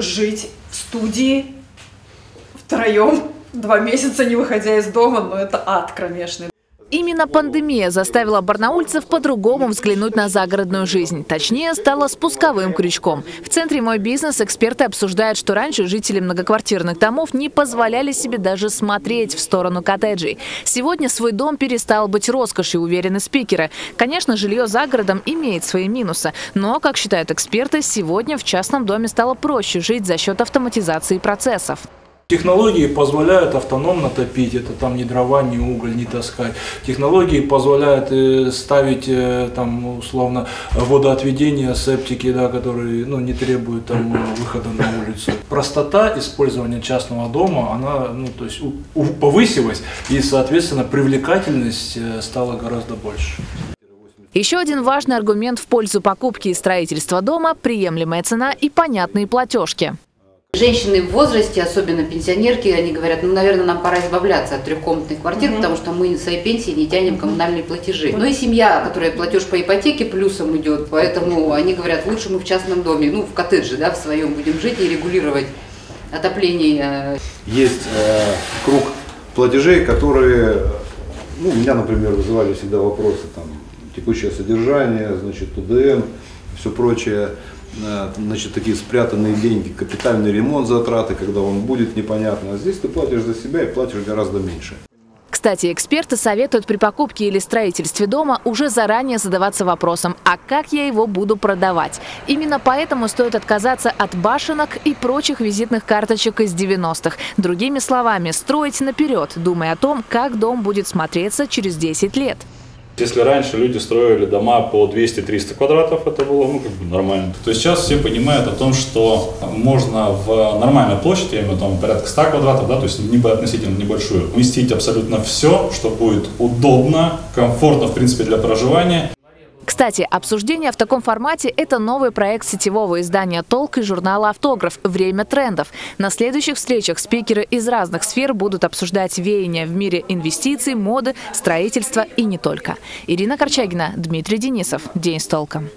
жить в студии втроем, два месяца не выходя из дома, но это ад кромешный. Именно пандемия заставила барнаульцев по-другому взглянуть на загородную жизнь. Точнее, стала спусковым крючком. В центре «Мой бизнес» эксперты обсуждают, что раньше жители многоквартирных домов не позволяли себе даже смотреть в сторону коттеджей. Сегодня свой дом перестал быть роскошью, уверены спикеры. Конечно, жилье за городом имеет свои минусы. Но, как считают эксперты, сегодня в частном доме стало проще жить за счет автоматизации процессов. Технологии позволяют автономно топить, это там ни дрова, ни уголь не таскать. Технологии позволяют э, ставить э, там условно водоотведение, септики, да, которые ну, не требуют там выхода на улицу. Простота использования частного дома, она ну, то есть, повысилась и, соответственно, привлекательность э, стала гораздо больше. Еще один важный аргумент в пользу покупки и строительства дома – приемлемая цена и понятные платежки. Женщины в возрасте, особенно пенсионерки, они говорят, ну, наверное, нам пора избавляться от трехкомнатных квартир, mm потому что мы своей пенсии не тянем коммунальные платежи. Ну и семья, которая платеж по ипотеке плюсом идет, поэтому они говорят, лучше мы в частном доме, ну, в коттедже, да, в своем будем жить и регулировать отопление. Есть э, круг платежей, которые, ну, у меня, например, вызывали всегда вопросы, там, текущее содержание, значит, ТДН, все прочее. Э, значит, такие спрятанные деньги, капитальный ремонт затраты, когда он будет непонятно. А здесь ты платишь за себя и платишь гораздо меньше. Кстати, эксперты советуют при покупке или строительстве дома уже заранее задаваться вопросом, а как я его буду продавать? Именно поэтому стоит отказаться от башенок и прочих визитных карточек из 90-х. Другими словами, строить наперед, думая о том, как дом будет смотреться через 10 лет. Если раньше люди строили дома по 200-300 квадратов, это было ну, как бы нормально, то сейчас все понимают о том, что можно в нормальной площади, я имею в виду порядка 100 квадратов, да, то есть относительно небольшую, вместить абсолютно все, что будет удобно, комфортно, в принципе, для проживания. Кстати, обсуждение в таком формате – это новый проект сетевого издания «Толк» и журнала «Автограф. Время трендов». На следующих встречах спикеры из разных сфер будут обсуждать веяния в мире инвестиций, моды, строительства и не только. Ирина Корчагина, Дмитрий Денисов. День с толком.